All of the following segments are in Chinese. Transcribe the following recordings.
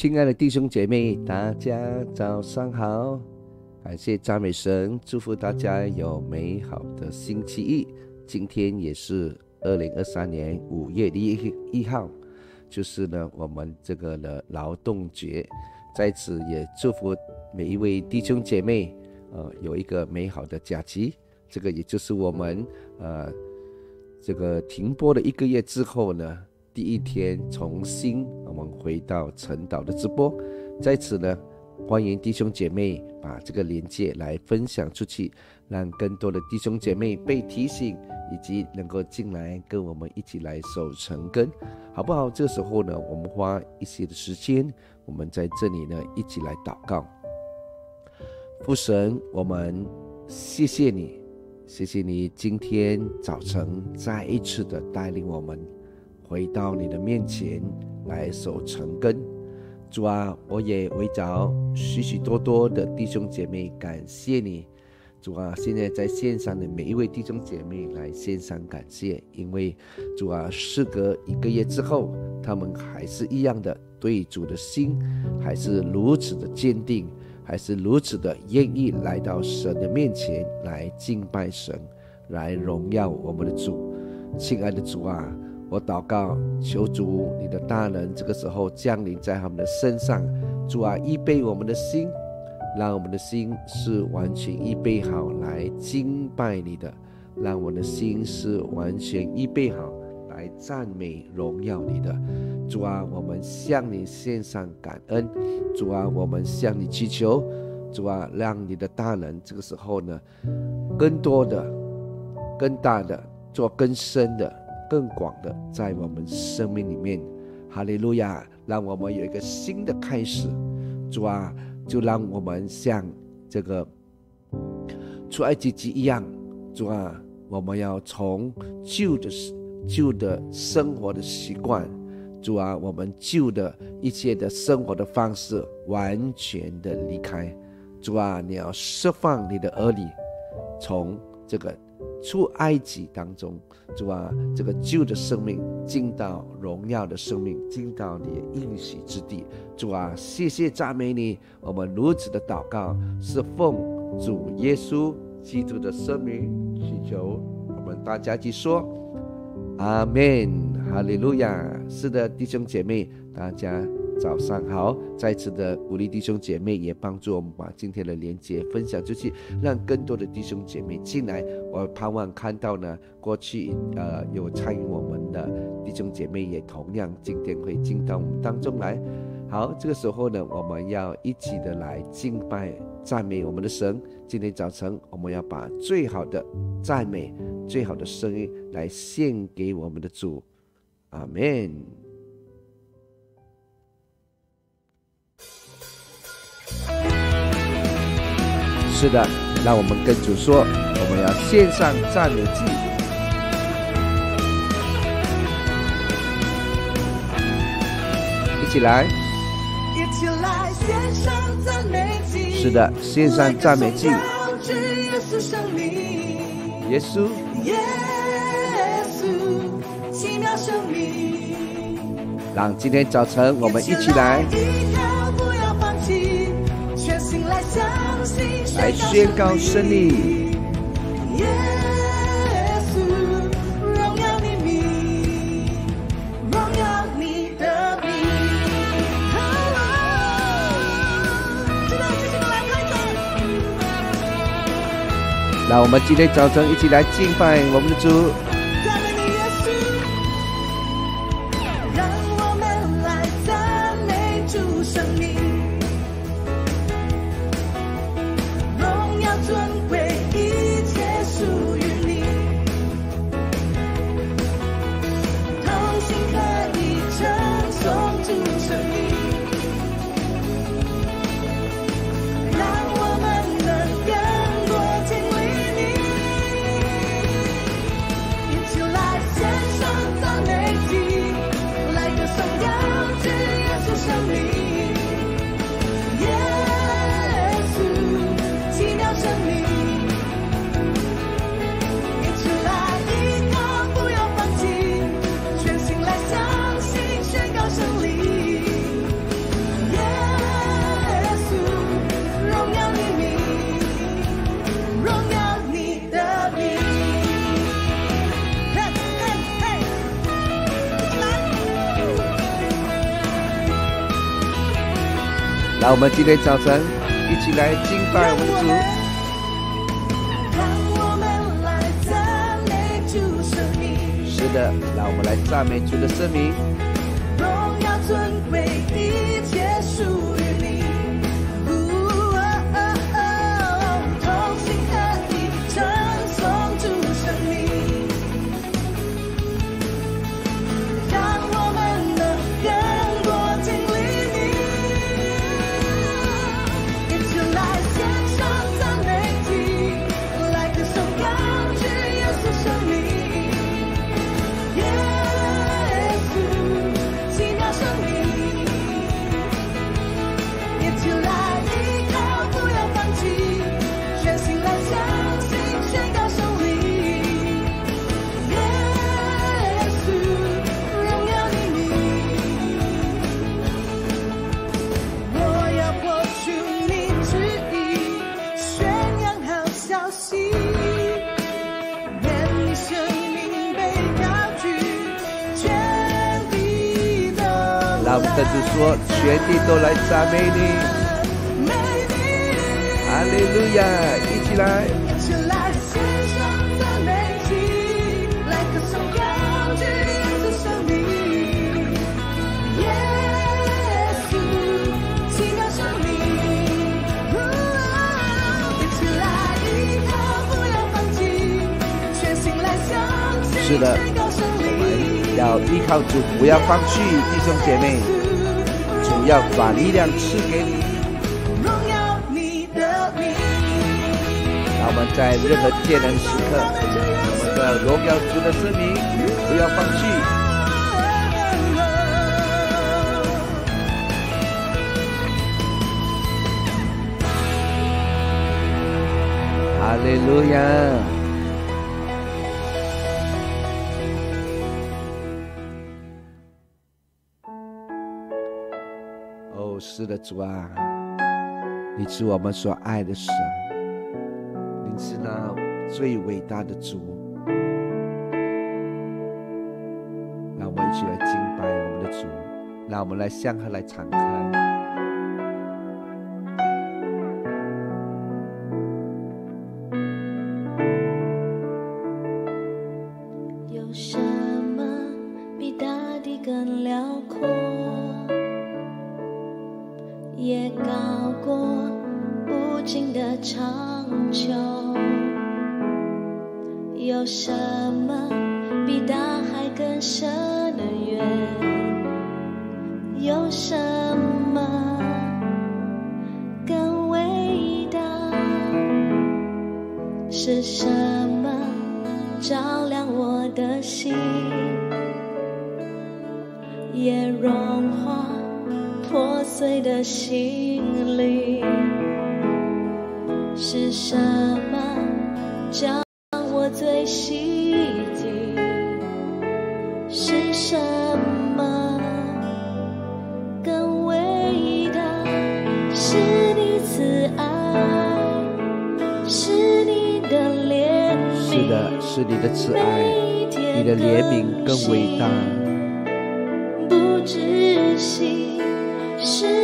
亲爱的弟兄姐妹，大家早上好！感谢赞美神，祝福大家有美好的星期一。今天也是二零二三年五月的一一号，就是呢我们这个的劳动节，在此也祝福每一位弟兄姐妹，呃，有一个美好的假期。这个也就是我们呃这个停播了一个月之后呢。第一天重新回到陈导的直播，在此呢，欢迎弟兄姐妹把这个连接来分享出去，让更多的弟兄姐妹被提醒，以及能够进来跟我们一起来守成根，好不好？这时候呢，我们花一些的时间，我们在这里呢一起来祷告。父神，我们谢谢你，谢谢你今天早晨再一次的带领我们。回到你的面前来守成根，主啊，我也为着许许多多的弟兄姐妹感谢你，主啊，现在在线上的每一位弟兄姐妹来线上感谢，因为主啊，事隔一个月之后，他们还是一样的对主的心还是如此的坚定，还是如此的愿意来到神的面前来敬拜神，来荣耀我们的主，亲爱的主啊。我祷告，求主你的大能这个时候降临在他们的身上。主啊，预备我们的心，让我们的心是完全预备好来敬拜你的，让我们的心是完全预备好来赞美荣耀你的。主啊，我们向你献上感恩。主啊，我们向你祈求。主啊，让你的大能这个时候呢，更多的、更大的、做更深的。更广的，在我们生命里面，哈利路亚！让我们有一个新的开始，主啊，就让我们像这个出埃及记一样，主啊，我们要从旧的旧的生活的习惯，主啊，我们旧的一切的生活的方式完全的离开。主啊，你要释放你的儿女，从这个出埃及当中，主啊，这个旧的生命进到荣耀的生命，进到你的应许之地。主啊，谢谢赞美你，我们如此的祷告，是奉主耶稣基督的生命祈求。我们大家去说，阿门，哈利路亚。是的，弟兄姐妹，大家。早上好，再次的鼓励弟兄姐妹，也帮助我们把今天的连接分享出去，让更多的弟兄姐妹进来。我盼望看到呢，过去呃有参与我们的弟兄姐妹，也同样今天会进到我们当中来。好，这个时候呢，我们要一起的来敬拜赞美我们的神。今天早晨，我们要把最好的赞美、最好的声音来献给我们的主。阿门。是的，让我们跟主说，我们要献上赞美祭，一起来献上赞美祭。是的，献上赞美祭。耶稣，耶稣，奇妙生命。让今天早晨我们一起来。来宣告胜利。耶稣，荣耀你名，荣耀你的名。让我们今天早晨一起来敬拜我们的主。让我们今天早晨一起来敬拜我们的主。是的，让我们来赞美主的圣名。就说全地都来赞美你，哈利路亚，一起来。是的，我们要依靠主，不要放弃，弟兄姐妹。要把力量赐给你，荣耀你的名。让我们在任何艰难时刻，我们荣耀的，不要放弃。是的，主啊，你是我们所爱的神，你是那最伟大的主。让我们一起来敬拜我们的主，让我们来向他来敞开。心是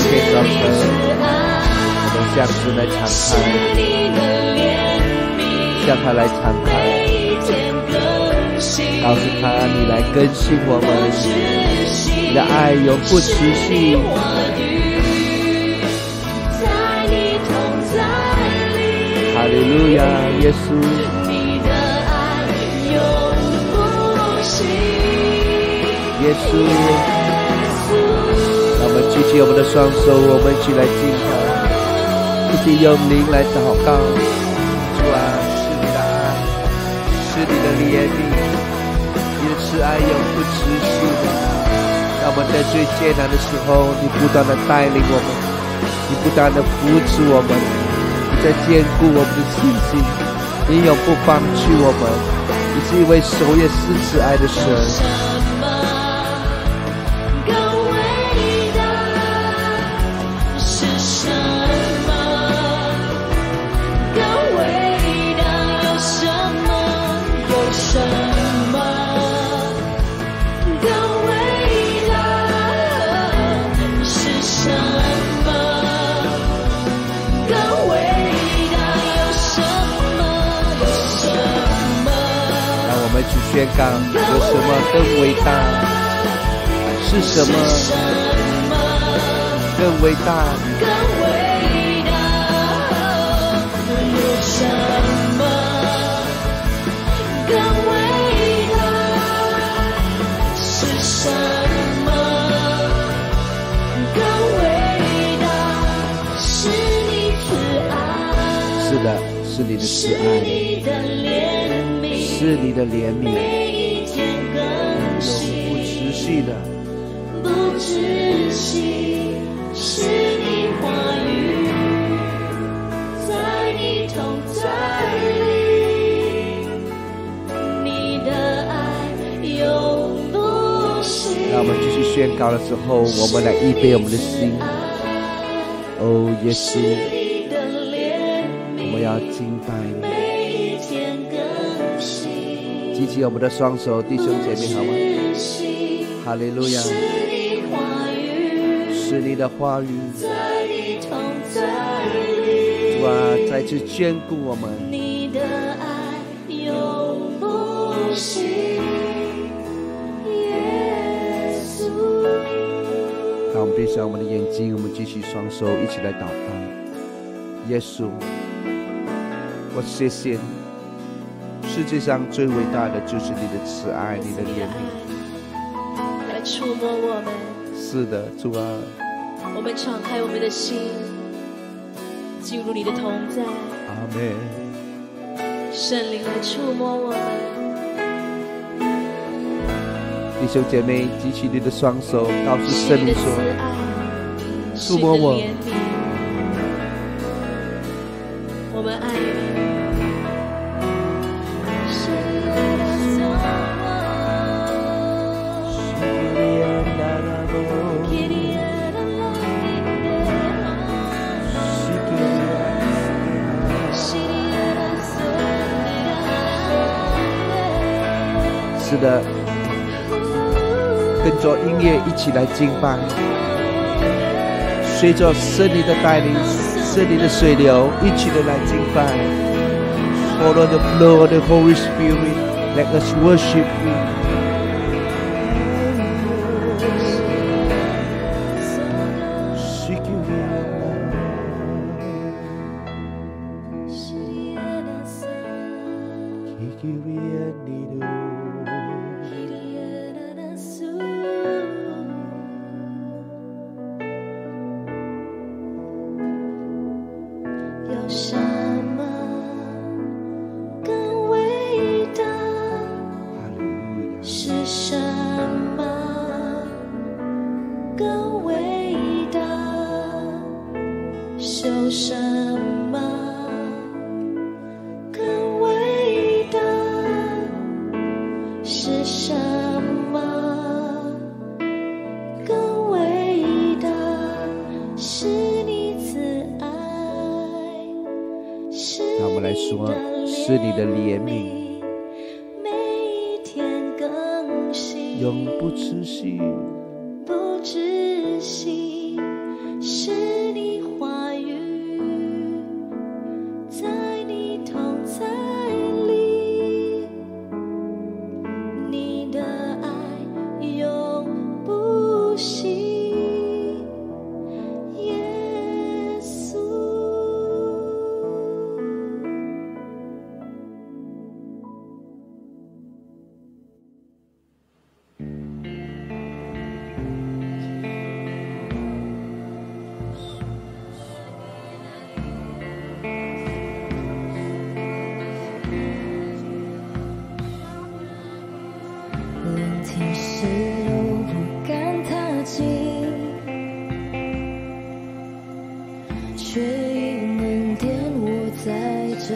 每天早晨，我们下次来抢拍，叫他来抢拍，告诉他你来更新我们，你的爱永不息。哈利路亚，耶稣，耶稣。举起我们的双手，我们一起来敬拜，一起用灵来祷告，主啊，是你的爱，是你的怜悯，你的慈爱永不持续的。让我们在最艰难的时候，你不断的带领我们，你不断的扶持我们，你在坚固我们的信心，你永不放弃我们，你是一位守约施慈爱的神。宣告，有什么？更伟大？是什么？更伟大？有什么？更伟大？是什么？更伟大？是你慈爱，是的，是你的慈爱，是你的怜悯，永不新。持续的。不知息，是你话语，在你同在里，你的爱永不息。让我们继续宣告的时候，我们来预备我们的心。哦，耶是稣，我们，要敬拜你。每一起我们的双手，弟兄姐妹，好吗？哈利路亚是，你话语，是你的话语。主啊，再次眷顾我们。你的爱永不息，耶稣。让我们闭上我们的眼睛，我们举起双手一起来祷告。耶稣，我谢谢你，世界上最伟大的就是你的慈爱，你的怜悯。来触摸我们，是的，主啊，我们敞开我们的心，进入你的同在。阿门。圣灵来触摸我们，弟兄姐妹，举起你的双手，告诉圣灵说：触摸我。我们爱你。是的，跟着音乐一起来敬拜，随着圣灵的带领，圣灵的水流，一起的来敬拜。Follow the flow of the Holy Spirit. Let us worship you.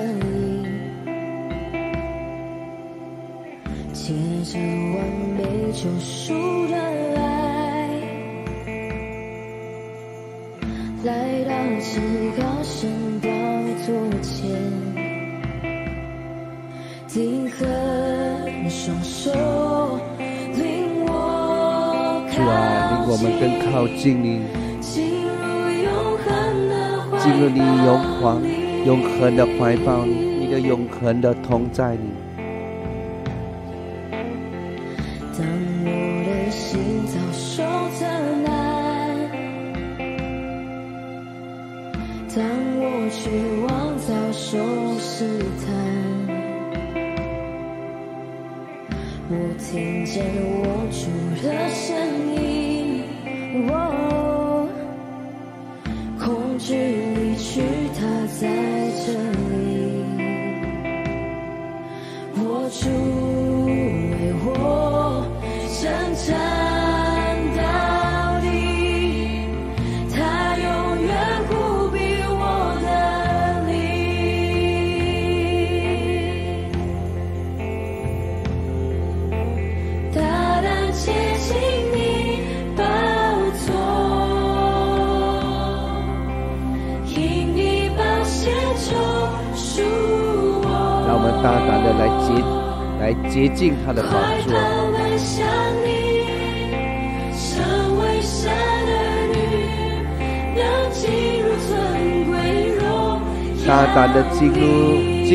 里，借着完美救赎的爱，来到至高神宝座前。定恒双手领我主啊，令我们更靠近你，进入永恒的怀进入你永恒、的怀抱你，你的永恒的同在里。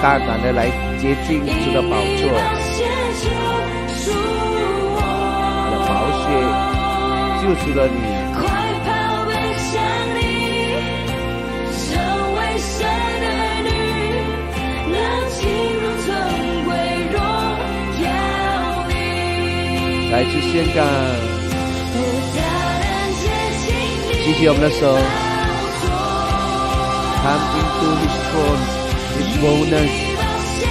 大胆的来接近这个宝座。我的宝血救出了你。来自香港，举起我们的手，Come into His throne。以你为写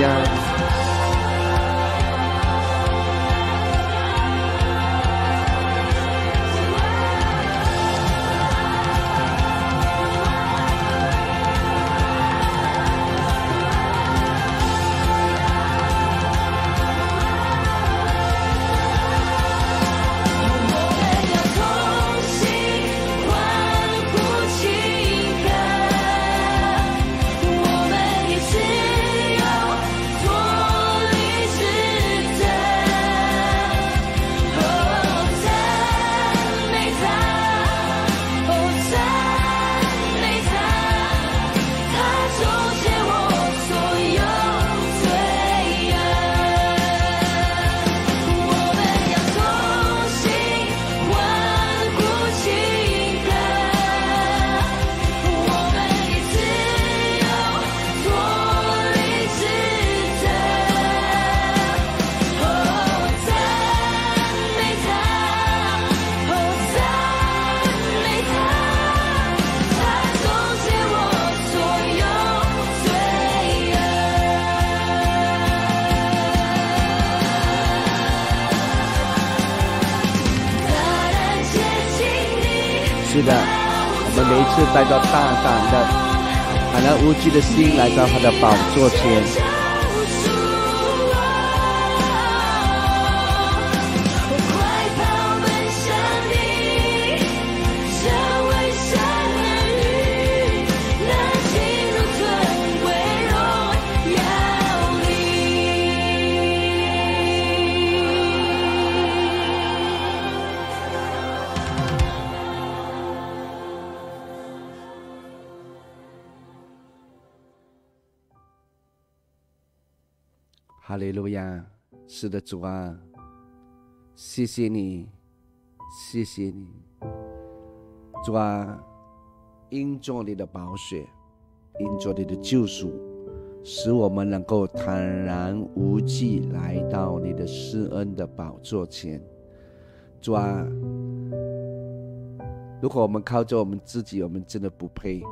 我无惧的心来到他的宝座前。是的，主啊，谢谢你，谢谢你，主啊，因着你的宝血，因着你的救赎，使我们能够坦然无惧来到你的施恩的宝座前。主啊，如果我们靠着我们自己，我们真的不配，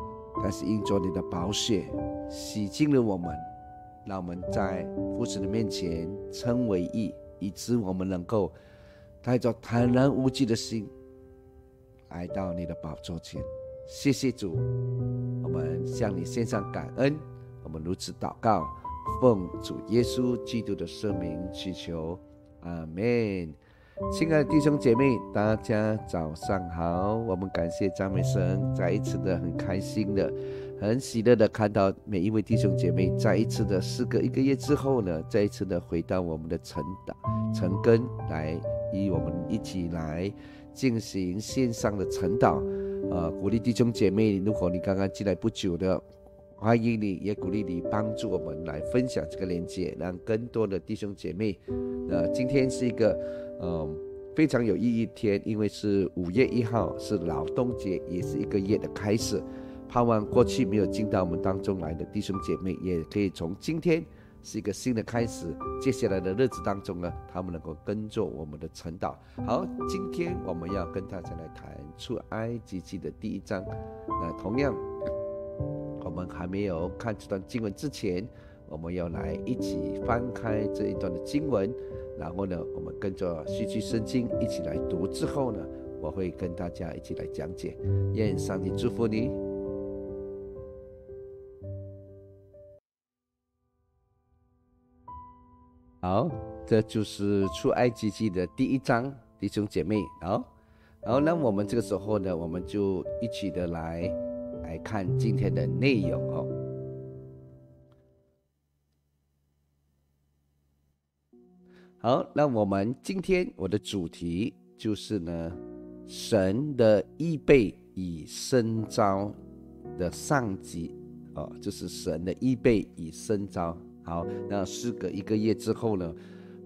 但是因着你的宝血洗净了我们。让我们在父神的面前称为义，以致我们能够带着坦然无惧的心来到你的宝座前。谢谢主，我们向你献上感恩。我们如此祷告，奉主耶稣基督的圣名祈求，阿门。亲爱的弟兄姐妹，大家早上好。我们感谢赞美神，再一次的很开心的。很喜乐的看到每一位弟兄姐妹再一次的，事隔一个月之后呢，再一次的回到我们的晨岛晨根来，与我们一起来进行线上的晨祷。呃，鼓励弟兄姐妹，如果你刚刚进来不久的，欢迎你，也鼓励你帮助我们来分享这个链接，让更多的弟兄姐妹。呃，今天是一个嗯非常有意义的天，因为是五月一号，是劳动节，也是一个月的开始。盼望过去没有进到我们当中来的弟兄姐妹，也可以从今天是一个新的开始。接下来的日子当中呢，他们能够跟着我们的晨祷。好，今天我们要跟大家来谈出埃及记的第一章。那同样，我们还没有看这段经文之前，我们要来一起翻开这一段的经文，然后呢，我们跟着戏剧圣经一起来读。之后呢，我会跟大家一起来讲解。愿上帝祝福你。好，这就是出埃及记的第一章，弟兄姐妹。好，然后那我们这个时候呢，我们就一起的来来看今天的内容哦。好，那我们今天我的主题就是呢，神的预备与深招的上级哦，就是神的预备与深招。好，那事隔一个月之后呢？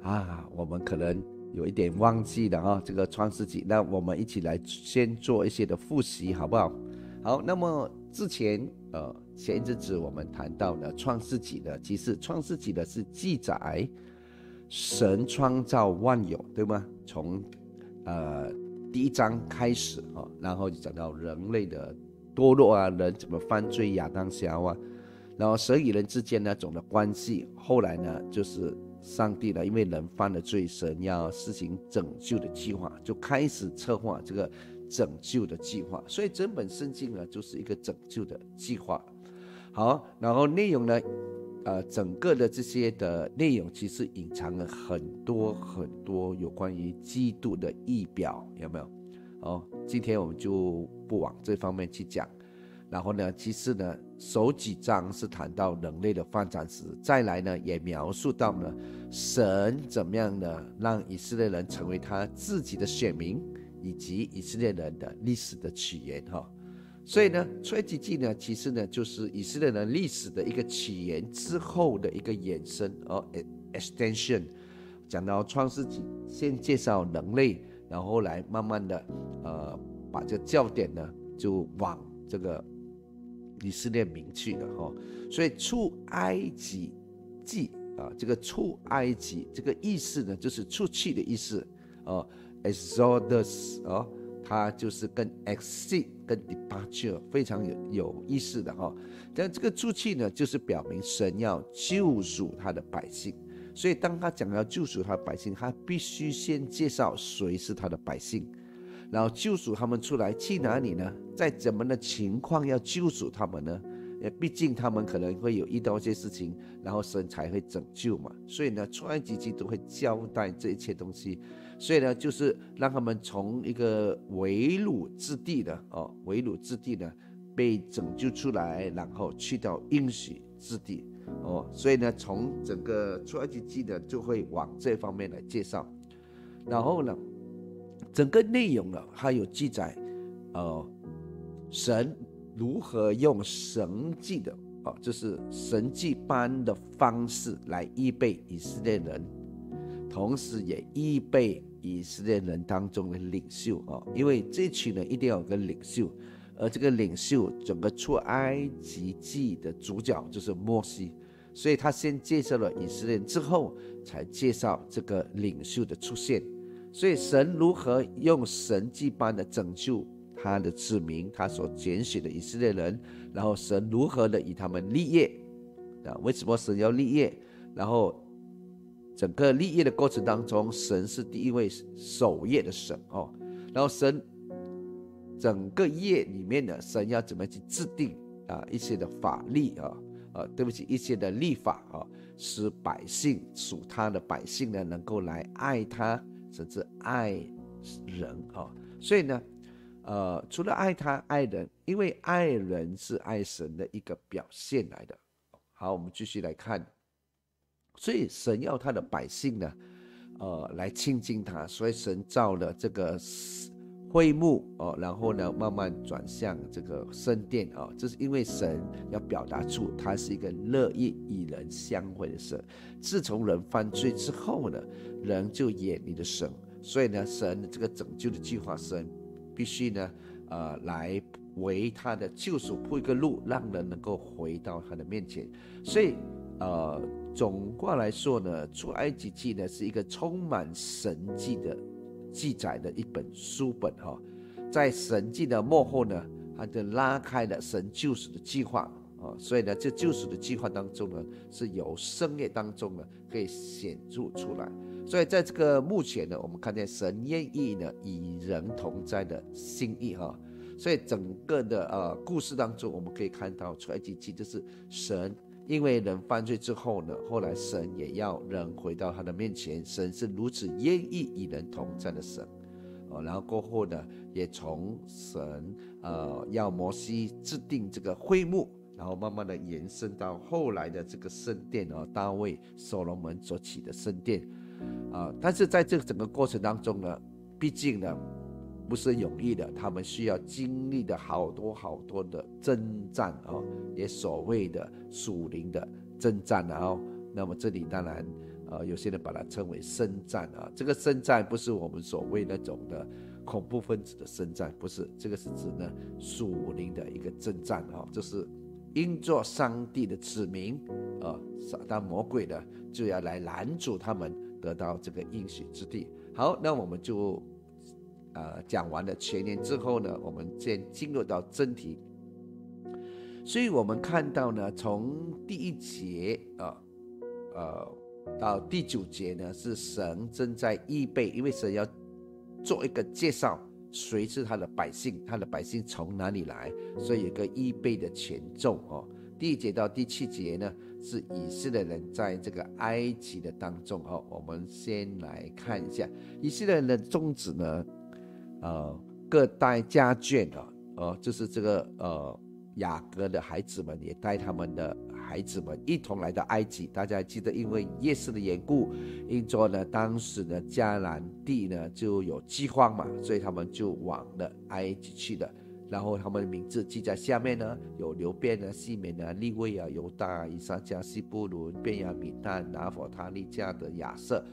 啊，我们可能有一点忘记了啊，这个创世纪。那我们一起来先做一些的复习，好不好？好，那么之前呃前一阵子我们谈到了创世纪的，其实创世纪的是记载神创造万有，对吗？从呃第一章开始啊，然后就讲到人类的堕落啊，人怎么犯罪，亚当夏娃。然后神与人之间那种的关系，后来呢，就是上帝呢，因为人犯了罪，神要实行拯救的计划，就开始策划这个拯救的计划。所以整本圣经呢，就是一个拯救的计划。好，然后内容呢，呃，整个的这些的内容其实隐藏了很多很多有关于基督的意表，有没有？哦，今天我们就不往这方面去讲。然后呢，其次呢，首几章是谈到人类的发展史，再来呢，也描述到呢，神怎么样呢，让以色列人成为他自己的选民，以及以色列人的历史的起源哈。所以呢，出埃及记呢，其实呢，就是以色列人历史的一个起源之后的一个衍生而，extension。讲到创世纪，先介绍人类，然后来慢慢的，呃，把这个焦点呢，就往这个。以色列名去的哈，所以出埃及记啊，这个出埃及这个意思呢，就是出去的意思哦，exodus 哦，它就是跟 exit 跟 departure 非常有有意思的哈。但这个出去呢，就是表明神要救赎他的百姓，所以当他讲要救赎他的百姓，他必须先介绍谁是他的百姓。然后救赎他们出来去哪里呢？在怎么的情况要救赎他们呢？呃，毕竟他们可能会有遇到一些事情，然后神才会拯救嘛。所以呢，出埃及记都会交代这一切东西。所以呢，就是让他们从一个围掳之地的哦，围掳之地呢，被拯救出来，然后去到应许之地哦。所以呢，从整个出埃及记呢，就会往这方面来介绍。然后呢？整个内容呢，还有记载，呃，神如何用神迹的哦，就是神迹般的方式来预备以色列人，同时也预备以色列人当中的领袖啊，因为这群人一定要有个领袖，而这个领袖整个出埃及记的主角就是摩西，所以他先介绍了以色列人之后，才介绍这个领袖的出现。所以神如何用神迹般的拯救他的子民，他所拣选的以色列人，然后神如何的以他们立业啊？为什么神要立业？然后整个立业的过程当中，神是第一位守业的神哦。然后神整个业里面的神要怎么去制定啊一些的法律啊啊，对不起，一些的立法啊，使百姓属他的百姓呢能够来爱他。甚至爱人啊，所以呢，呃，除了爱他爱人，因为爱人是爱神的一个表现来的。好，我们继续来看，所以神要他的百姓呢，呃，来亲近他，所以神造了这个会幕哦，然后呢，慢慢转向这个圣殿啊，这是因为神要表达出他是一个乐意与人相会的神。自从人犯罪之后呢。人就远离了神，所以呢，神这个拯救的计划，神必须呢，呃，来为他的救赎铺一个路，让人能够回到他的面前。所以，呃，总括来说呢，《出埃及记》呢是一个充满神迹的记载的一本书本哈。在神迹的幕后呢，它就拉开了神救赎的计划啊。所以呢，这救赎的计划当中呢，是由圣业当中呢可以显著出来。所以在这个目前呢，我们看见神愿意呢与人同在的心意哈。所以整个的呃故事当中，我们可以看到出埃及记就是神因为人犯罪之后呢，后来神也要人回到他的面前，神是如此愿意与人同在的神哦。然后过后呢，也从神呃要摩西制定这个会幕，然后慢慢的延伸到后来的这个圣殿哦，大卫所罗门所起的圣殿。啊，但是在这整个过程当中呢，毕竟呢不是容易的，他们需要经历的好多好多的征战啊，也所谓的属灵的征战啊。那么这里当然，呃，有些人把它称为圣战啊。这个圣战不是我们所谓那种的恐怖分子的圣战，不是，这个是指呢属灵的一个征战啊，就是因做上帝的子民啊，撒旦魔鬼的就要来拦阻他们。得到这个应许之地。好，那我们就呃讲完了全年之后呢，我们先进入到真题。所以我们看到呢，从第一节啊呃到第九节呢，是神正在预备，因为神要做一个介绍，谁是他的百姓，他的百姓从哪里来，所以有个预备的前奏哦。第一节到第七节呢。是以色列人在这个埃及的当中哦，我们先来看一下以色列人的宗旨呢，呃，各带家眷啊，呃，就是这个呃雅各的孩子们也带他们的孩子们一同来到埃及。大家记得，因为夜市的缘故，因着呢当时的迦南地呢就有饥荒嘛，所以他们就往了埃及去了。然后他们的名字记在下面呢，有流变啊、西缅啊、利位啊、犹大啊、以撒加、西布伦、便雅米旦、拿佛他利加的亚瑟，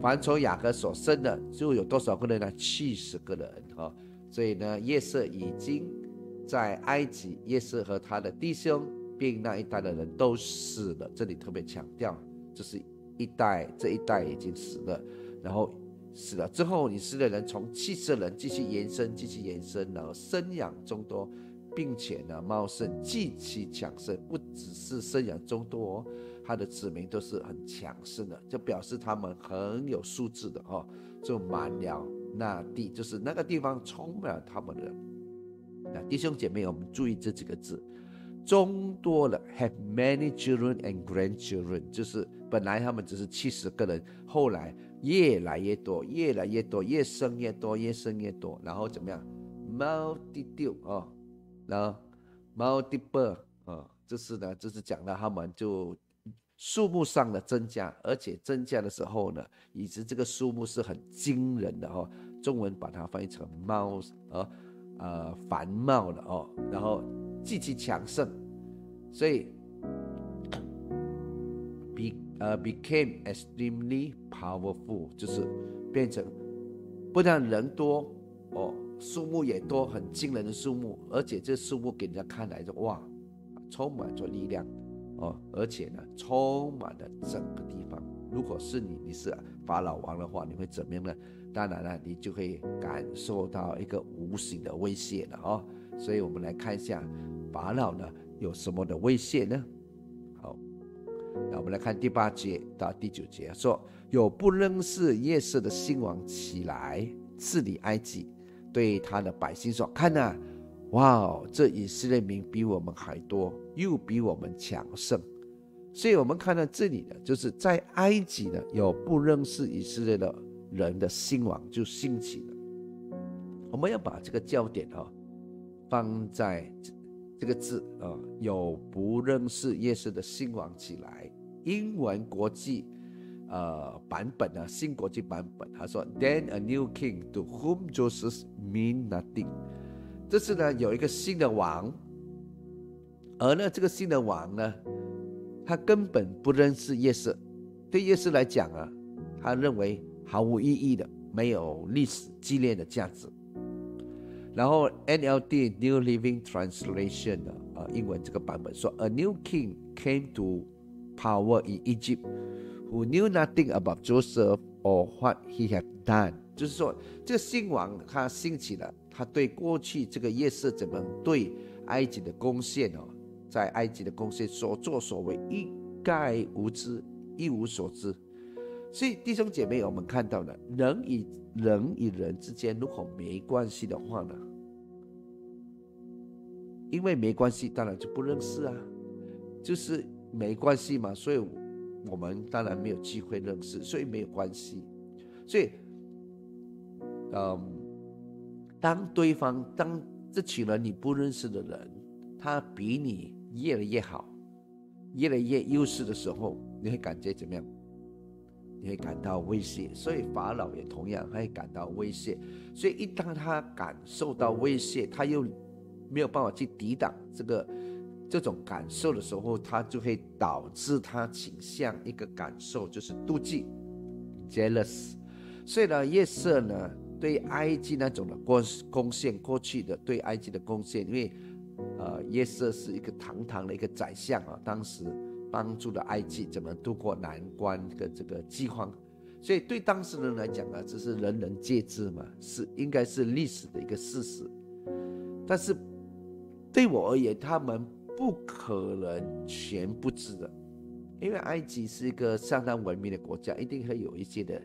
凡从雅各所生的，就有多少个人呢？七十个人啊！所以呢，夜色已经在埃及，夜色和他的弟兄并那一代的人都死了。这里特别强调，这是一代，这一代已经死了，然后。死了之后，你死的人从七十人继续延伸，继续延伸，然后生养众多，并且呢茂盛，极其强盛。不只是生养众多哦，他的子民都是很强盛的，就表示他们很有素质的哦，就满了那地，就是那个地方充满了他们的人。那弟兄姐妹，我们注意这几个字，众多了 have many children and grandchildren，就是本来他们只是七十个人，后来。越来越多，越来越多，越生越多，越生越多，然后怎么样？multiple 啊，然后 multiple 啊，这是呢，这是讲到他们就数目上的增加，而且增加的时候呢，以及这个数目是很惊人的哈。中文把它翻译成猫啊，呃，繁茂的哦，然后极其强盛，所以呃，became extremely powerful，就是变成不但人多哦，数目也多，很惊人的数目，而且这数目给人家看来就哇，充满着力量哦，而且呢，充满了整个地方。如果是你，你是法老王的话，你会怎么样呢？当然了，你就会感受到一个无形的威胁了哦。所以我们来看一下法老呢有什么的威胁呢？那我们来看第八节到第九节，说有不认识夜色的新王起来治理埃及，对他的百姓说：“看呐，哇哦，这以色列民比我们还多，又比我们强盛。”所以，我们看到这里呢，就是在埃及呢，有不认识以色列的人的兴亡就兴起了。我们要把这个焦点啊，放在这个字啊，有不认识耶稣的兴亡起来。英文国际呃版本呢，新国际版本，他说：“Then a new king to whom Joseph mean nothing。”这是呢，有一个新的王，而呢，这个新的王呢。他根本不认识夜色，对夜色来讲啊，他认为毫无意义的，没有历史纪念的价值。然后 NLD New Living Translation 的啊，英文这个版本说：A new king came to power in Egypt, who knew nothing about Joseph or what he had done。就是说，这个新王他兴起了，他对过去这个夜色怎么对埃及的贡献哦。在埃及的贡献所作所为一概无知，一无所知。所以弟兄姐妹，我们看到了人与人与人之间如果没关系的话呢？因为没关系，当然就不认识啊，就是没关系嘛，所以我们当然没有机会认识，所以没有关系。所以，嗯，当对方当这群人你不认识的人，他比你。越来越好，越来越优势的时候，你会感觉怎么样？你会感到威胁，所以法老也同样会感到威胁。所以一当他感受到威胁，他又没有办法去抵挡这个这种感受的时候，他就会导致他倾向一个感受，就是妒忌 （jealous）。所以呢，夜色呢，对埃及那种的贡贡献，过去的对埃及的贡献，因为。呃，夜色是一个堂堂的一个宰相啊，当时帮助了埃及怎么度过难关的这个饥荒，所以对当事人来讲啊，这是人人皆知嘛，是应该是历史的一个事实。但是对我而言，他们不可能全不知的，因为埃及是一个相当文明的国家，一定会有一些的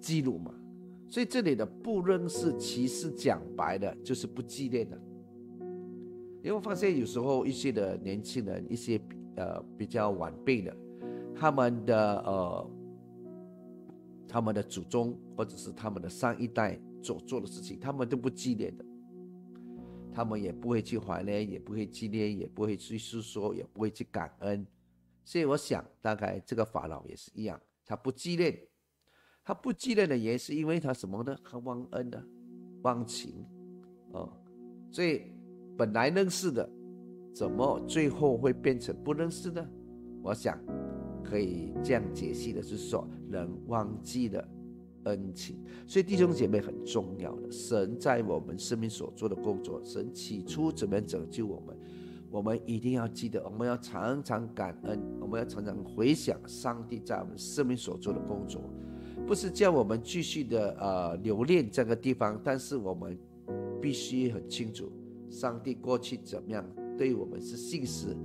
记录嘛。所以这里的不认识，其实讲白的就是不纪念的。因为发现有时候一些的年轻人，一些呃比较晚辈的，他们的呃他们的祖宗或者是他们的上一代所做的事情，他们都不纪念的，他们也不会去怀念，也不会纪念，也不会去诉说，也不会去感恩。所以我想，大概这个法老也是一样，他不纪念，他不纪念的原因是因为他什么呢？他忘恩的，忘情，哦，所以。本来认识的，怎么最后会变成不认识呢？我想可以这样解析的，是说人忘记了恩情。所以弟兄姐妹很重要的，神在我们生命所做的工作，神起初怎么样拯救我们，我们一定要记得，我们要常常感恩，我们要常常回想上帝在我们生命所做的工作，不是叫我们继续的呃留恋这个地方，但是我们必须很清楚。上帝过去怎么样对我们是信实，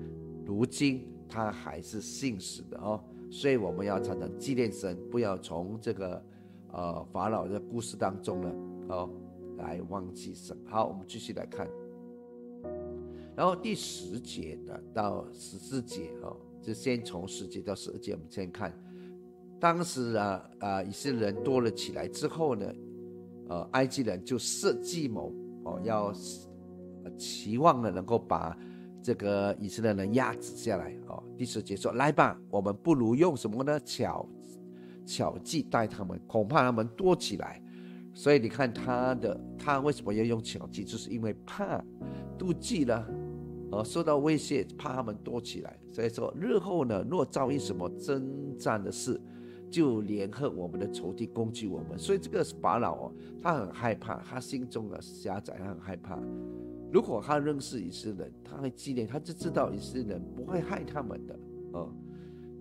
如今他还是信实的哦，所以我们要常常纪念神，不要从这个呃法老的故事当中呢哦来忘记神。好，我们继续来看，然后第十节的到十四节哦，就先从十节到十二节，我们先看，当时啊啊以色列人多了起来之后呢，呃埃及人就设计谋哦要。期望呢，能够把这个以色列人压制下来哦。第十节说：“来吧，我们不如用什么呢？巧巧计待他们，恐怕他们多起来。所以你看他的，他为什么要用巧计？就是因为怕妒忌了呃，受到威胁，怕他们多起来。所以说，日后呢，若遭遇什么征战的事，就联合我们的仇敌攻击我们。所以这个法老哦，他很害怕，他心中的狭窄，他很害怕。如果他认识以色列人，他会纪念，他就知道以色列人不会害他们的哦。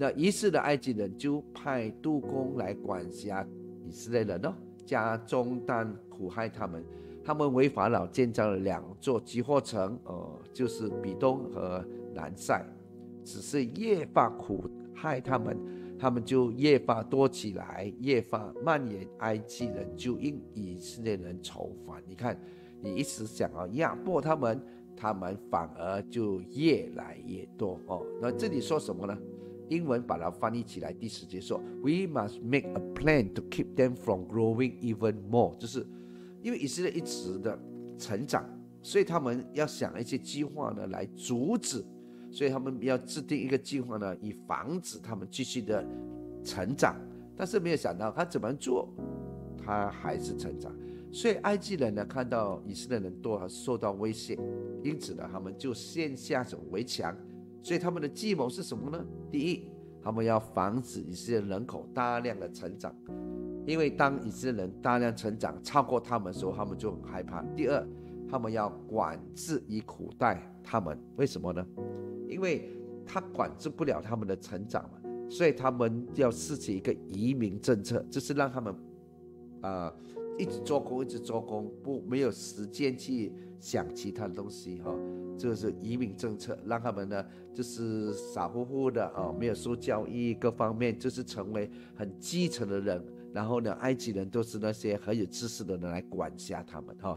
那于是的埃及人就派督工来管辖以色列人哦，加重担苦害他们。他们违法老建造了两座集货城，呃，就是比东和南塞，只是越发苦害他们，他们就越发多起来，越发蔓延。埃及人就因以色列人愁烦。你看，你一直想要压迫他们，他们反而就越来越多哦。那这里说什么呢？英文把它翻译起来，第十节说：“We must make a plan to keep them from growing even more。”就是。因为以色列一直的成长，所以他们要想一些计划呢来阻止，所以他们要制定一个计划呢，以防止他们继续的成长。但是没有想到他怎么做，他还是成长。所以埃及人呢看到以色列人多受到威胁，因此呢他们就先下手为强。所以他们的计谋是什么呢？第一，他们要防止以色列人口大量的成长。因为当以色列人大量成长超过他们的时候，他们就很害怕。第二，他们要管制以苦待他们，为什么呢？因为他管制不了他们的成长嘛，所以他们要设计一个移民政策，就是让他们，啊，一直做工，一直做工，不没有时间去想其他东西哈。这是移民政策，让他们呢就是傻乎乎的哦，没有受教育，各方面就是成为很基层的人。然后呢，埃及人都是那些很有知识的人来管辖他们哈，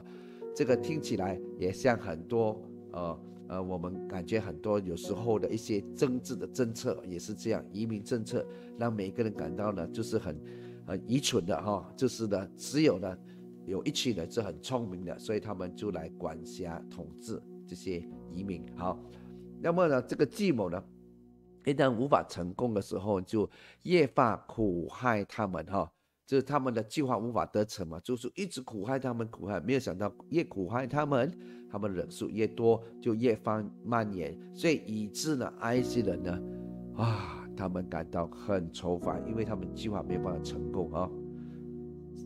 这个听起来也像很多呃呃，我们感觉很多有时候的一些政治的政策也是这样，移民政策让每个人感到呢就是很很愚蠢的哈，就是呢只有呢有一群人是很聪明的，所以他们就来管辖统治这些移民好，那么呢这个计谋呢一旦无法成功的时候，就越发苦害他们哈。就是他们的计划无法得逞嘛，就是一直苦害他们，苦害没有想到越苦害他们，他们人数越多，就越发蔓延，所以以致呢，埃及人呢，啊，他们感到很愁烦，因为他们计划没有办法成功啊。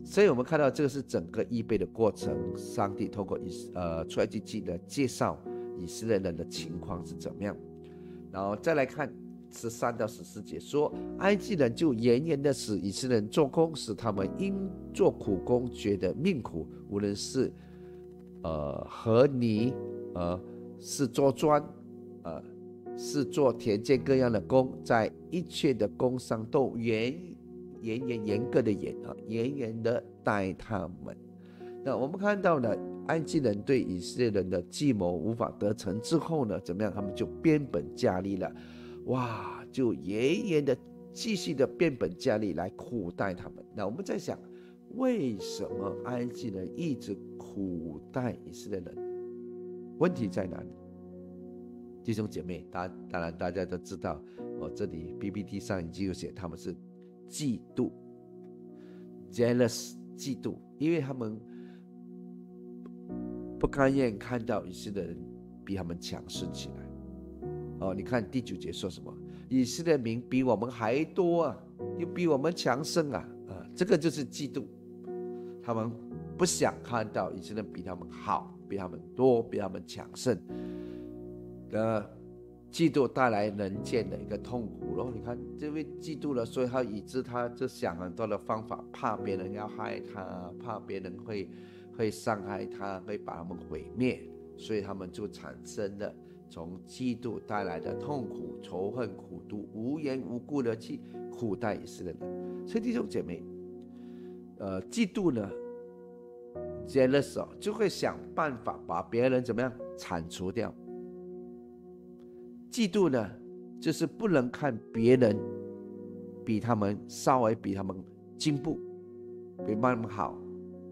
所以我们看到这个是整个预备的过程，上帝透过以呃出埃及记的介绍以色列人的情况是怎么样，然后再来看。十三到十四节说，埃及人就严严的使以色列人做工，使他们因做苦工觉得命苦。无论是呃和泥，呃是做砖，呃是做田间各样的工，在一切的工上都严严严严格的严啊，严严的待他们。那我们看到呢，埃及人对以色列人的计谋无法得逞之后呢，怎么样？他们就变本加厉了。哇，就严严的继续的变本加厉来苦待他们。那我们在想，为什么埃及人一直苦待以色列人？问题在哪里？弟兄姐妹，当当然大家都知道，我这里 PPT 上已经有写，他们是嫉妒，jealous，嫉妒，因为他们不甘愿看到以色列人比他们强势起来。哦，你看第九节说什么？以色列民比我们还多啊，又比我们强盛啊，啊，这个就是嫉妒。他们不想看到以色列比他们好，比他们多，比他们强盛。的嫉妒带来人间的一个痛苦咯。你看，这位嫉妒了，所以他以致他就想很多的方法，怕别人要害他，怕别人会会伤害他，会把他们毁灭，所以他们就产生了。从嫉妒带来的痛苦、仇恨、苦毒，无缘无故的去苦待以色列人。所以弟兄姐妹，呃，嫉妒呢，jealous 就会想办法把别人怎么样铲除掉。嫉妒呢，就是不能看别人比他们稍微比他们进步，比他们好，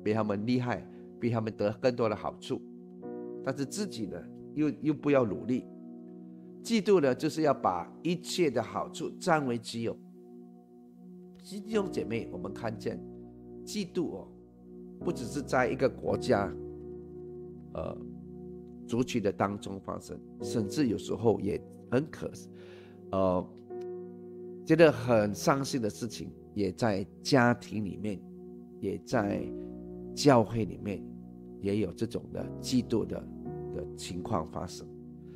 比他们厉害，比他们得更多的好处，但是自己呢？又又不要努力，嫉妒呢，就是要把一切的好处占为己有。弟兄姐妹，我们看见嫉妒哦，不只是在一个国家，呃，族群的当中发生，甚至有时候也很可，呃，觉得很伤心的事情，也在家庭里面，也在教会里面，也有这种的嫉妒的的情况发生。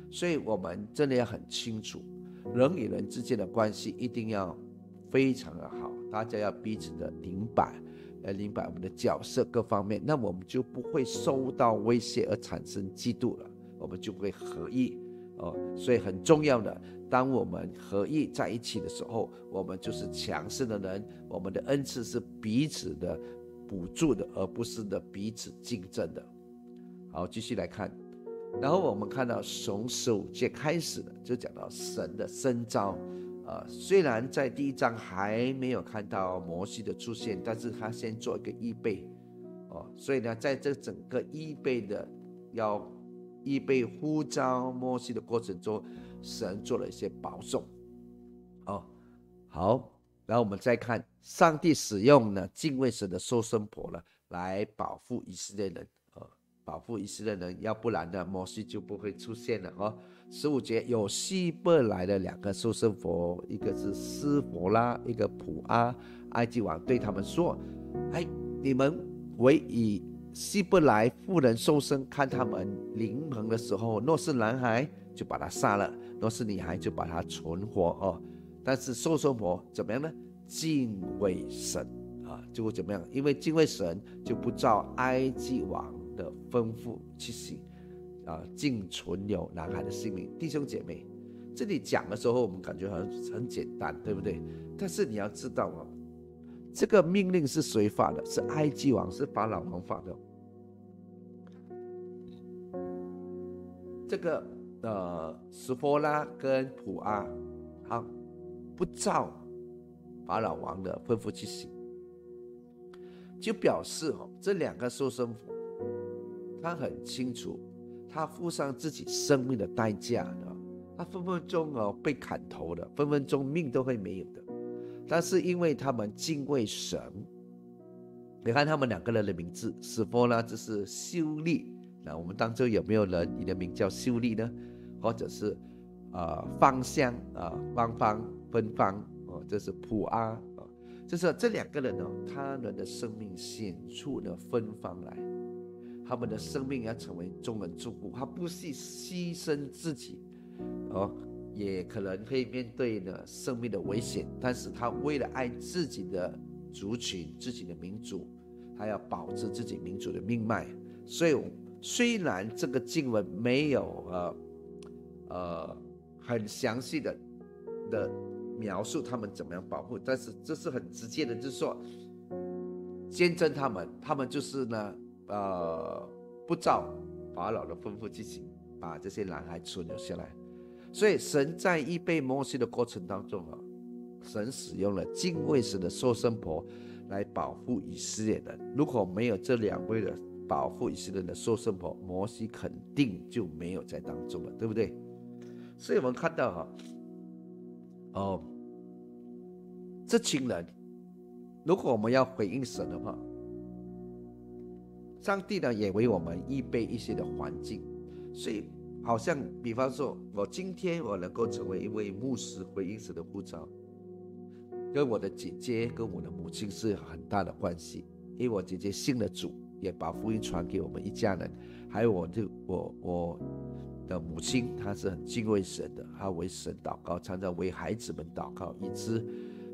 所以，我们真的要很清楚，人与人之间的关系一定要非常的好，大家要彼此的明白，呃，明白我们的角色各方面，那我们就不会受到威胁而产生嫉妒了，我们就会合一哦。所以很重要的，当我们合一在一起的时候，我们就是强势的人，我们的恩赐是彼此的补助的，而不是的彼此竞争的。好，继续来看。然后我们看到从十五节开始的，就讲到神的伸招，呃，虽然在第一章还没有看到摩西的出现，但是他先做一个预备，哦，所以呢，在这整个预备的要预备呼召摩西的过程中，神做了一些保送，哦，好，然后我们再看上帝使用呢敬畏神的收生婆呢，来保护以色列人。保护以色列人，要不然呢，摩西就不会出现了哦。十五节有希伯来的两个收生佛，一个是斯伯拉，一个普阿。埃及王对他们说：“哎，你们为以希伯来妇人受生，看他们临盆的时候，若是男孩就把他杀了，若是女孩就把他存活哦。但是收生婆怎么样呢？敬畏神啊，就会怎么样？因为敬畏神，就不照埃及王。”的吩咐去行，啊，尽存有男孩的性命。弟兄姐妹，这里讲的时候，我们感觉好像很简单，对不对？但是你要知道哦，这个命令是谁发的？是埃及王，是法老王发的。这个呃，斯波拉跟普阿，好，不照法老王的吩咐去行，就表示哦，这两个受生婆。他很清楚，他付上自己生命的代价的，他分分钟哦被砍头的，分分钟命都会没有的。但是因为他们敬畏神，你看他们两个人的名字，史波呢就是修利。那我们当中有没有人你的名叫修利呢？或者是呃芳香啊芳芳芬芳哦，这是普阿啊，就是这两个人哦，他们的生命显出了芬芳来。他们的生命要成为众人祝福，他不惜牺牲自己，哦，也可能会面对呢生命的危险，但是他为了爱自己的族群、自己的民族，他要保持自己民族的命脉。所以，虽然这个经文没有呃呃很详细的的描述他们怎么样保护，但是这是很直接的，就是说，见证他们，他们就是呢。呃，不照法老的吩咐进行，把这些男孩存留下来。所以神在预备摩西的过程当中啊，神使用了敬畏神的收生婆来保护以色列人。如果没有这两位的保护以色列人的收生婆，摩西肯定就没有在当中了，对不对？所以我们看到哈，哦，这群人，如果我们要回应神的话。上帝呢也为我们预备一些的环境，所以好像比方说，我今天我能够成为一位牧师，回应神的呼召，跟我的姐姐跟我的母亲是很大的关系，因为我姐姐信了主，也把福音传给我们一家人，还有我就我我的母亲，她是很敬畏神的，她为神祷告，常常为孩子们祷告，以致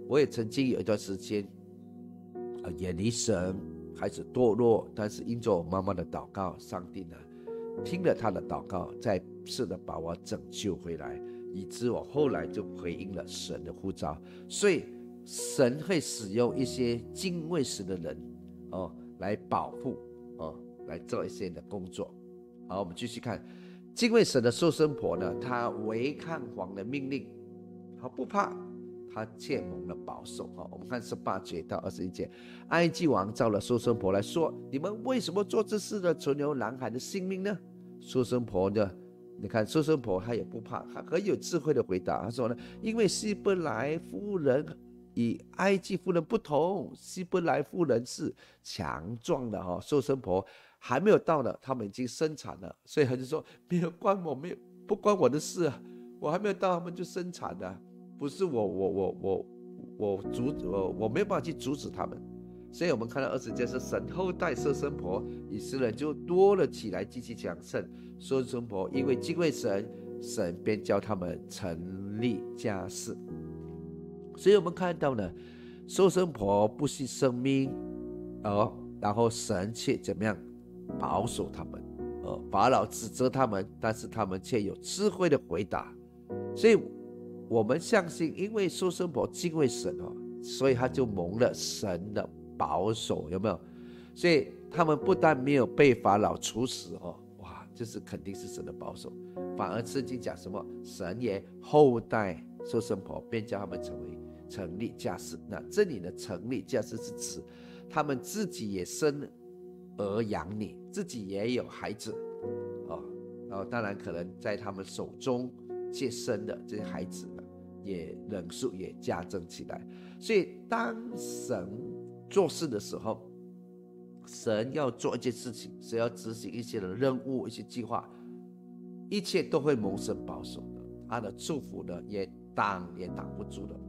我也曾经有一段时间啊远离神。孩子堕落，但是因着我妈妈的祷告，上帝呢听了他的祷告，再次的把我拯救回来，以致我后来就回应了神的呼召。所以神会使用一些敬畏神的人哦，来保护哦，来做一些的工作。好，我们继续看敬畏神的瘦身婆呢，她违抗王的命令，她不怕。他欠蒙了保守哈，我们看十八节到二十一节，埃及王召了收生婆来说：“你们为什么做这事呢？存留男孩的性命呢？”收生婆呢，你看收生婆她也不怕，她很有智慧的回答，她说呢：“因为希伯来夫人与埃及夫人不同，希伯来夫人是强壮的哈，收生婆还没有到呢，他们已经生产了，所以他就说没有关我没有不关我的事啊，我还没有到，他们就生产了，不是我我我我我阻我我没有办法去阻止他们。所以我们看到二十节是神后代设生婆，以色列人就多了起来，极其强盛。说生婆因为敬畏神，神便教他们成立家室。所以我们看到呢，收生婆不惜生命，哦，然后神却怎么样保守他们？呃，法老指责他们，但是他们却有智慧的回答。所以我们相信，因为苏生婆敬畏神哦，所以他就蒙了神的。保守有没有？所以他们不但没有被法老处死哦，哇，这是肯定是神的保守。反而圣经讲什么？神也后代苏生婆，便叫他们成为成立家室。那这里的成立家室是指他们自己也生儿养女，自己也有孩子哦。然后当然可能在他们手中接生的这些孩子，也人数也加增起来。所以当神做事的时候，神要做一件事情，神要执行一些的任务、一些计划，一切都会蒙神保守的。他的祝福呢，也挡也挡不住的，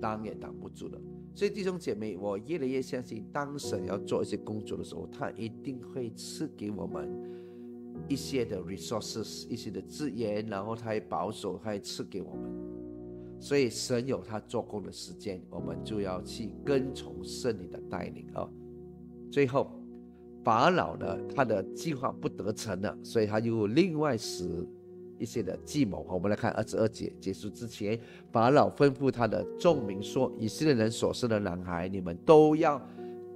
挡也挡不住的。所以弟兄姐妹，我越来越相信，当神要做一些工作的时候，他一定会赐给我们一些的 resources，一些的资源，然后他会保守，他会赐给我们。所以神有他做工的时间，我们就要去跟从圣灵的带领啊。最后，法老呢，他的计划不得成了，所以他又另外使一些的计谋。我们来看二十二节结束之前，法老吩咐他的众民说：“以色列人所生的男孩，你们都要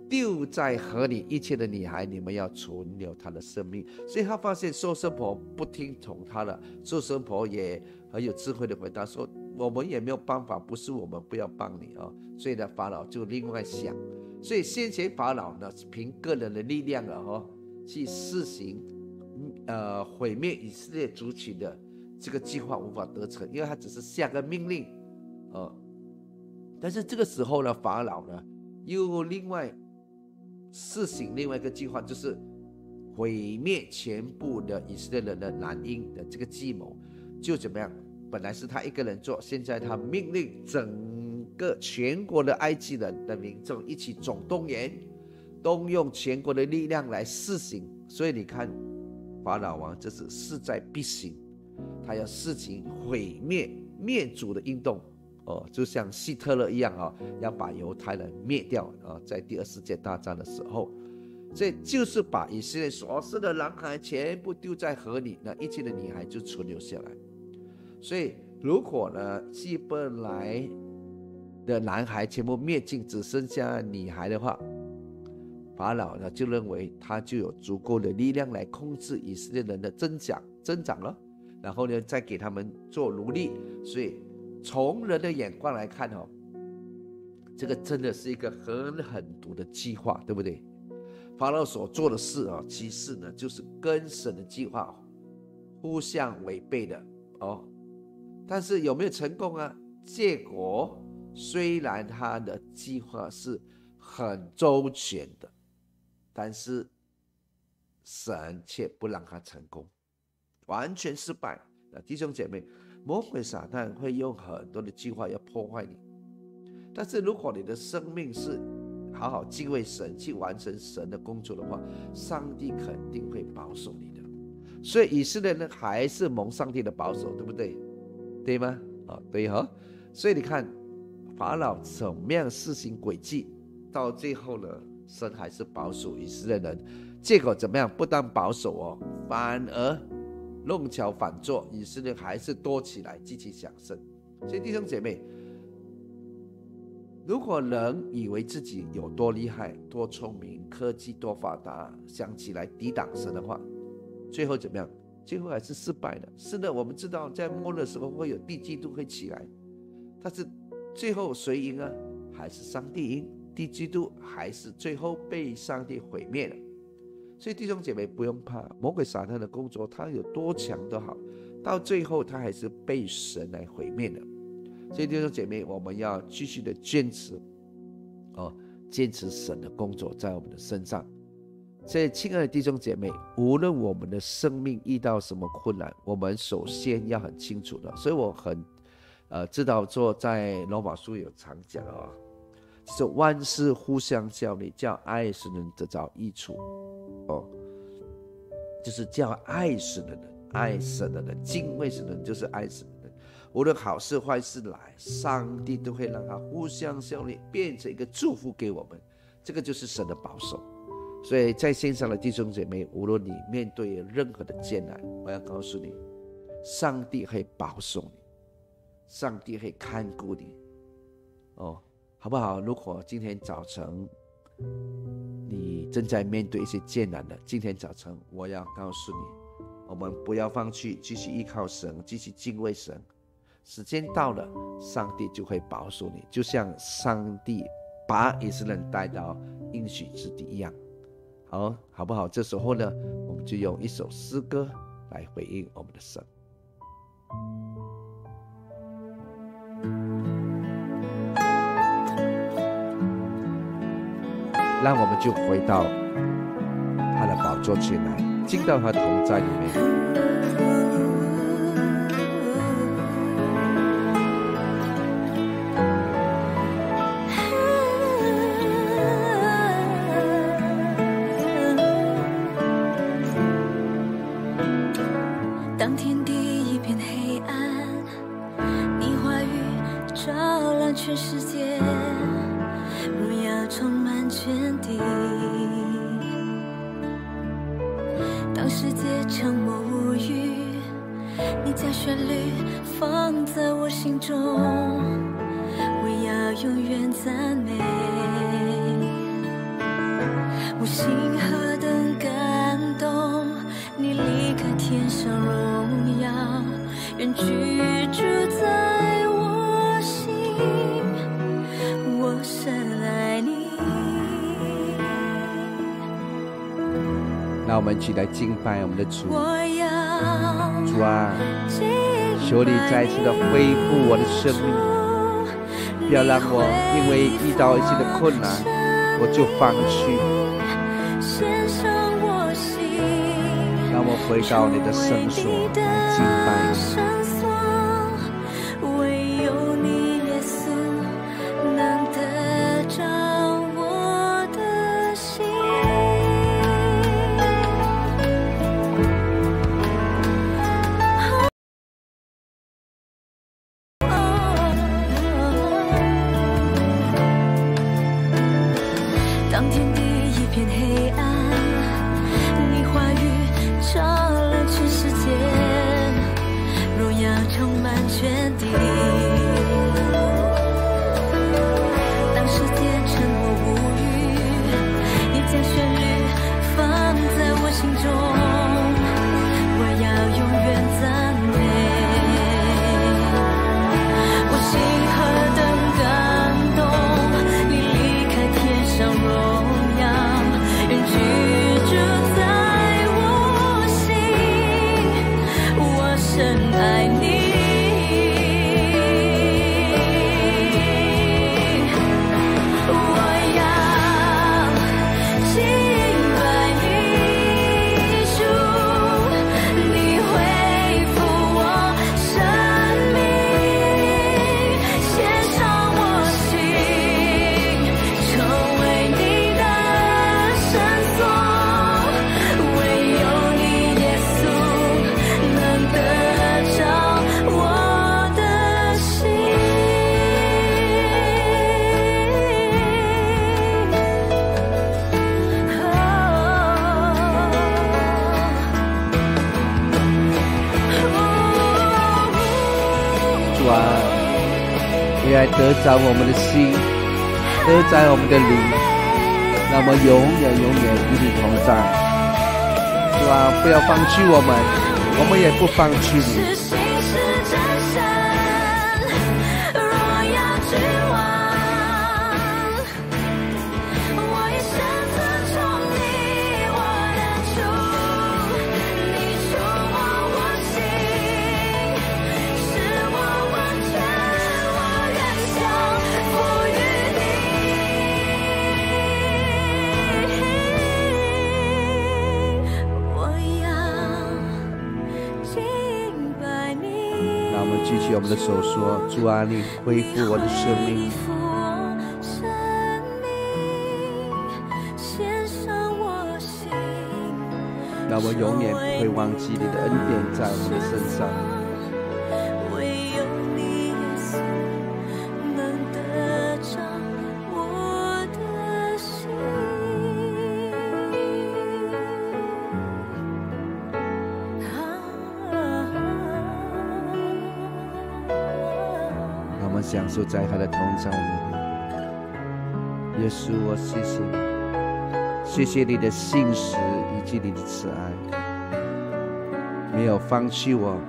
丢在河里；一切的女孩，你们要存留他的生命。”所以他发现收生婆不听从他的，收生婆也很有智慧的回答说。我们也没有办法，不是我们不要帮你啊，所以呢，法老就另外想，所以先前法老呢凭个人的力量啊，哈，去施行，呃，毁灭以色列族群的这个计划无法得逞，因为他只是下个命令，啊，但是这个时候呢，法老呢又另外施行另外一个计划，就是毁灭全部的以色列人的男婴的这个计谋，就怎么样？本来是他一个人做，现在他命令整个全国的埃及人的民众一起总动员，动用全国的力量来施行。所以你看，法老王这是势在必行，他要施行毁灭灭族的运动，哦，就像希特勒一样啊，要把犹太人灭掉啊，在第二次世界大战的时候，这就是把以色列所生的男孩全部丢在河里，那一切的女孩就存留下来。所以，如果呢，希伯来的男孩全部灭尽，只剩下女孩的话，法老呢就认为他就有足够的力量来控制以色列人的增长增长了，然后呢再给他们做奴隶。所以，从人的眼光来看哦，这个真的是一个很狠毒的计划，对不对？法老所做的事啊，其实呢就是跟神的计划互相违背的哦。但是有没有成功啊？结果虽然他的计划是很周全的，但是神却不让他成功，完全失败。那弟兄姐妹，魔鬼撒旦会用很多的计划要破坏你，但是如果你的生命是好好敬畏神，去完成神的工作的话，上帝肯定会保守你的。所以以色列人还是蒙上帝的保守，对不对？对吗？哦，对哈，所以你看，法老怎么样施行诡计，到最后呢，神还是保守以色列人，结果怎么样？不但保守哦，反而弄巧反拙，以色列还是多起来，积极享胜。所以弟兄姐妹，如果人以为自己有多厉害、多聪明、科技多发达，想起来抵挡神的话，最后怎么样？最后还是失败了。是的，我们知道在末的时候会有地基督会起来，但是最后谁赢啊？还是上帝赢？地基督还是最后被上帝毁灭了。所以弟兄姐妹不用怕，魔鬼撒旦的工作他有多强都好，到最后他还是被神来毁灭的。所以弟兄姐妹，我们要继续的坚持，哦，坚持神的工作在我们的身上。所以，亲爱的弟兄姐妹，无论我们的生命遇到什么困难，我们首先要很清楚的。所以我很，呃，知道做在罗马书有常讲啊，是万事互相效力，叫爱使人得着益处，哦，就是叫爱神的人，爱神的人，敬畏神的人，就是爱神的人。无论好事坏事来，上帝都会让他互相效力，变成一个祝福给我们。这个就是神的保守。所以在线上的弟兄姐妹，无论你面对任何的艰难，我要告诉你，上帝会保守你，上帝会看顾你，哦，好不好？如果今天早晨你正在面对一些艰难的，今天早晨我要告诉你，我们不要放弃，继续依靠神，继续敬畏神。时间到了，上帝就会保守你，就像上帝把以色列人带到应许之地一样。好，好不好？这时候呢，我们就用一首诗歌来回应我们的神。那我们就回到他的宝座前来，进到他同在里面。起来敬拜我们的主。主啊，求你再次的恢复我的生命，不要让我因为遇到一些的困难，我就放弃。让我回到你的圣所来敬拜你。啊，不要放弃我们，我们也不放弃你。们的手说：“主啊，你恢复我的生命。”让我永远不会忘记你的恩典在我们的身上。让我们享受在他的同在里。耶稣，我谢谢你，谢谢你的信实以及你的慈爱，没有放弃我，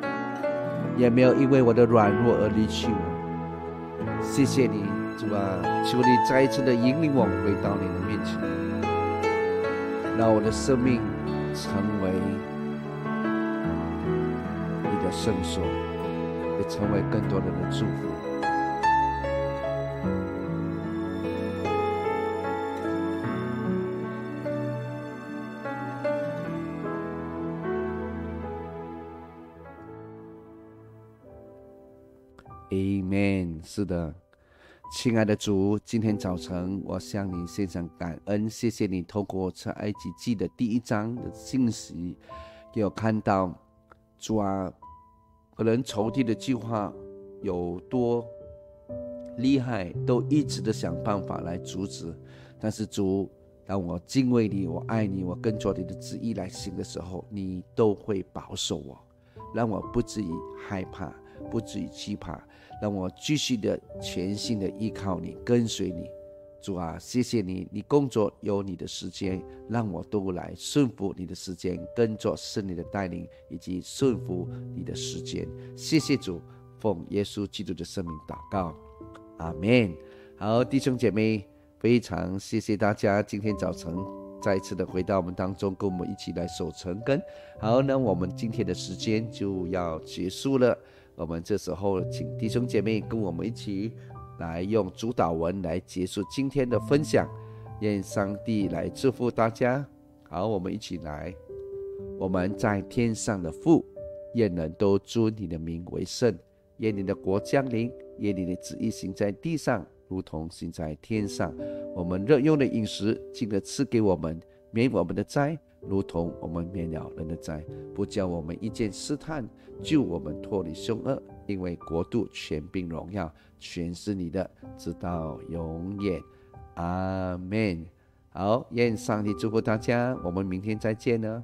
也没有因为我的软弱而离弃我。谢谢你，主啊，求你再一次的引领我回到你的面前，让我的生命成为你的圣所，也成为更多人的祝福。是的，亲爱的主，今天早晨我向你献上感恩，谢谢你透过《出埃及记》的第一章的信息，给我看到主啊，可能仇敌的计划有多厉害，都一直的想办法来阻止。但是主，当我敬畏你，我爱你，我跟着你的旨意来行的时候，你都会保守我，让我不至于害怕，不至于惧怕。让我继续的全心的依靠你，跟随你，主啊，谢谢你，你工作有你的时间，让我都来顺服你的时间，跟着圣灵的带领，以及顺服你的时间。谢谢主，奉耶稣基督的圣名祷告，阿门。好，弟兄姐妹，非常谢谢大家今天早晨再一次的回到我们当中，跟我们一起来守成根。好，那我们今天的时间就要结束了。我们这时候请弟兄姐妹跟我们一起来用主导文来结束今天的分享，愿上帝来祝福大家。好，我们一起来。我们在天上的父，愿人都尊你的名为圣。愿你的国降临，愿你的旨意行在地上，如同行在天上。我们日用的饮食，尽可赐给我们，免我们的灾。如同我们免了人的灾，不叫我们一见试探，救我们脱离凶恶。因为国度、权柄、荣耀，全是你的，直到永远。阿门。好，愿上帝祝福大家，我们明天再见呢。